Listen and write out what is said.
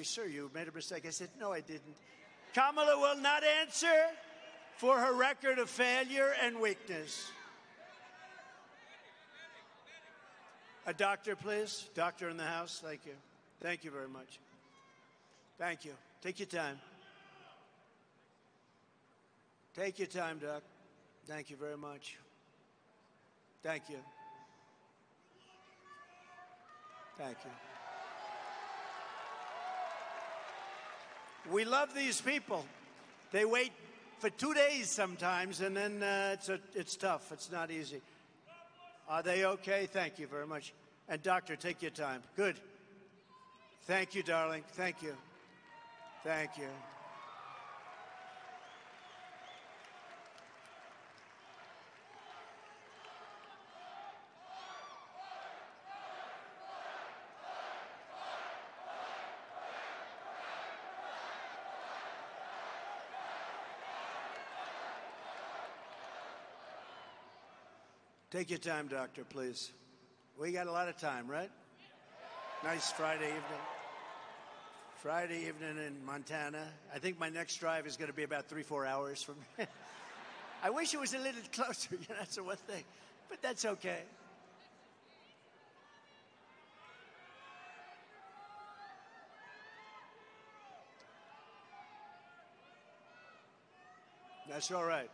Sir, you made a mistake. I said, No, I didn't. Kamala will not answer for her record of failure and weakness. A doctor, please. Doctor in the house. Thank you. Thank you very much. Thank you. Take your time. Take your time, Doc. Thank you very much. Thank you. Thank you. We love these people. They wait for two days sometimes, and then uh, it's, a, it's tough. It's not easy. Are they okay? Thank you very much. And, doctor, take your time. Good. Thank you, darling. Thank you. Thank you. Take your time, doctor, please. We got a lot of time, right? Nice Friday evening. Friday evening in Montana. I think my next drive is going to be about three, four hours from here. I wish it was a little closer, you know, that's the one thing. But that's okay. That's all right.